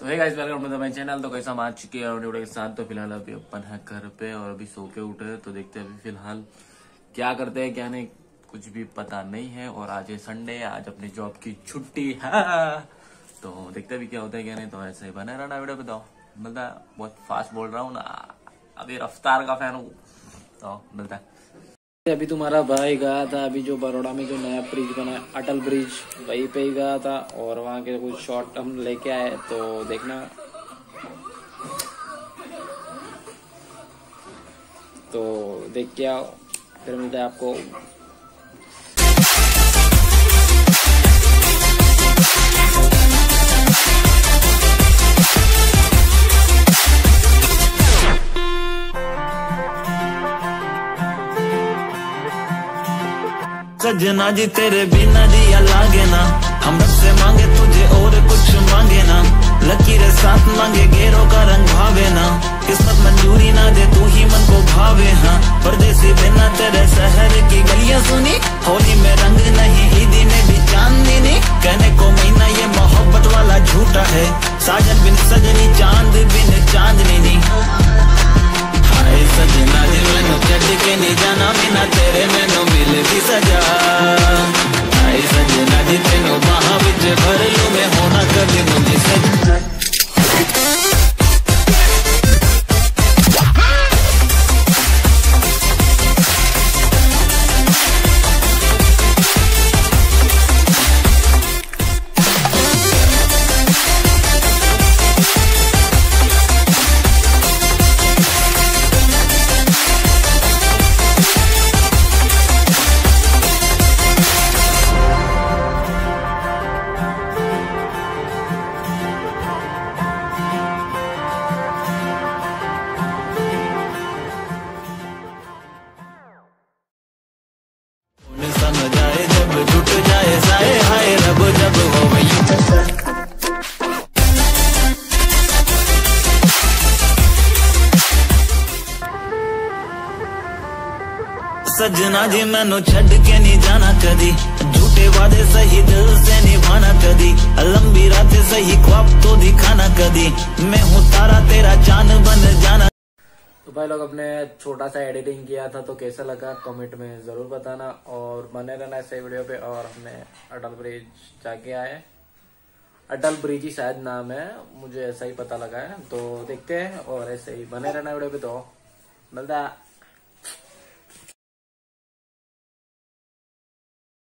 तो है guys welcome to my channel तो कैसा हम आ चुके हैं वीडियो के साथ। तो फ़िलहाल अभी अपन है घर पे और अभी सो के उठे तो देखते हैं अभी फ़िलहाल क्या करते हैं, क्या नहीं, कुछ भी पता नहीं है। और आज है संडे आज अपनी जॉब की छुट्टी है। तो देखते अभी क्या होता है, क्या नहीं। तो ऐसे ही बने रहना वीडियो पे। तो मिलता है, बहुत फास्ट बोल रहा हूँ ना, अभी रफ्तार का फ़ैन हूँ। तो मिलता है। अभी तुम्हारा भाई गया था, अभी जो बड़ोड़ा में जो नया ब्रिज बना है, अटल ब्रिज वहीं पे ही गया था और वहाँ के कुछ शॉर्ट हम लेके आए तो देखना। तो देख के आओ, फिर मिलता है आपको। सजना जी, तेरे बिना जिया लागे ना। हम से मांगे, तुझे और कुछ मांगे ना। लकीर साथ मांगे, गेरों का रंग भावे ना। किस्मत मंजूरी ना दे, तू ही मन को भावे हाँ। परदेसी बिना तेरे शहर की गलियाँ सुनी। होली में रंग नहीं, ईदी में भी चांदनी। नहीं कहने को महीना ये मोहब्बत वाला झूठा है। साजन बिन सजनी, चाँद बिन चांदनी। हाय सजना जी, मैनू छड़ के नहीं जाना, बिना तेरे मैनू मिल भी सजा सजना जी मैनू छड़ के नहीं जाना कदी झूठे वादे सही दिल से निभाना कदी लंबी रातें सही ख्वाब तो दिखाना कदी मैं हूँ तारा तेरा चाँद बन जाना तो भाई लोग, अपने छोटा सा एडिटिंग किया था तो कैसा लगा? कमेंट में ज़रूर बताना और बने रहना ऐसे वीडियो पे और हमने अटल ब्रिज जाके आए। अटल ब्रिज ही शायद नाम है, मुझे ऐसा ही पता लगा है। तो देखते हैं और ऐसे ही बने रहना वीडियो पे तो मिलता है।